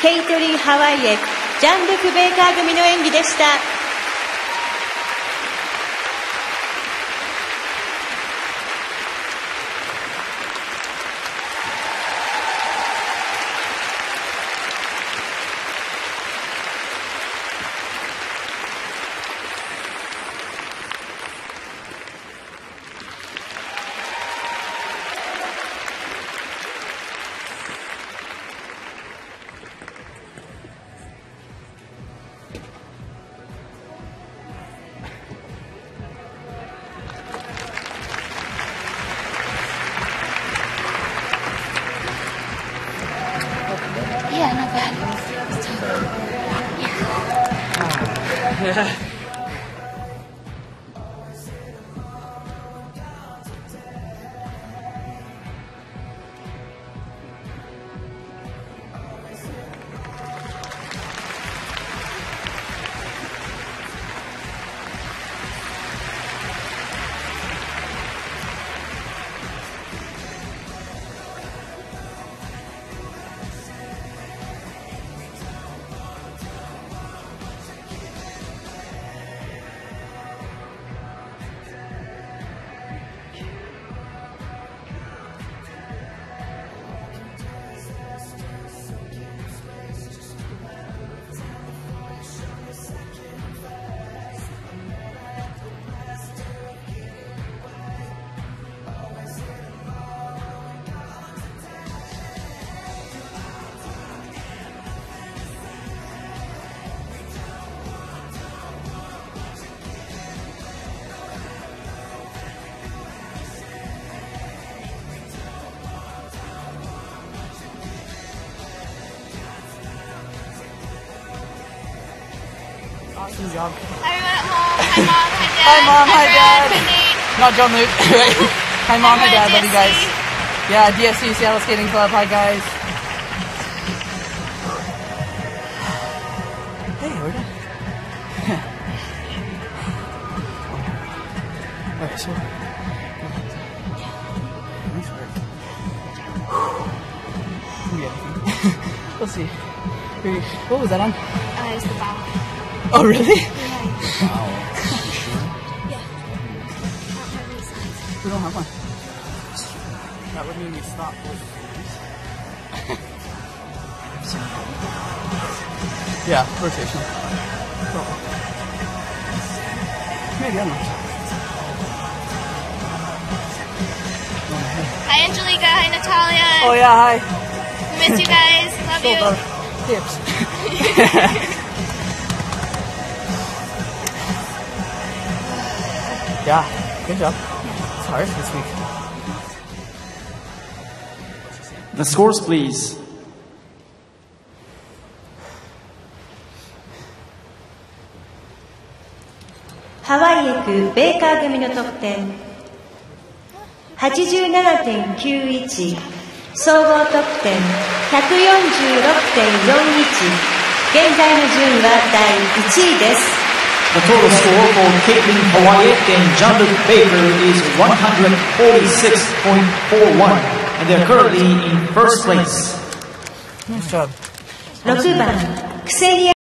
ケイトリー・ハワイエジャンルク・ベーカー組の演技でした。Yeah, not bad. Awesome job. Everyone at home. Hi, Mom. Hi, Dad. Hi, Mom. Hi, Dad. Not Jean-Luc. hi, mom. Hi, dad. at Love you guys. Yeah, DSC Seattle Skating Club. Hi, guys. Hey, we're done. Alright, so. Nice work. Yeah. we'll see. What was that on? Uh, it's the bow. Oh, really? Yeah. We don't have one. That would mean we stop with Yeah, rotation. Cool. Maybe, I don't. Hi, Angelica. Hi, Natalia. Oh yeah, hi. Miss you guys. Love So you. about tips. yeah, good job. It's hard this week. The scores, please. ハワイエク・ベーカー組の得点87.91総合得点146.41現在の順位は第1位です The total score for Kaitlin Hawayek and John Baker is 146.41, and they're currently in first place. Nice job.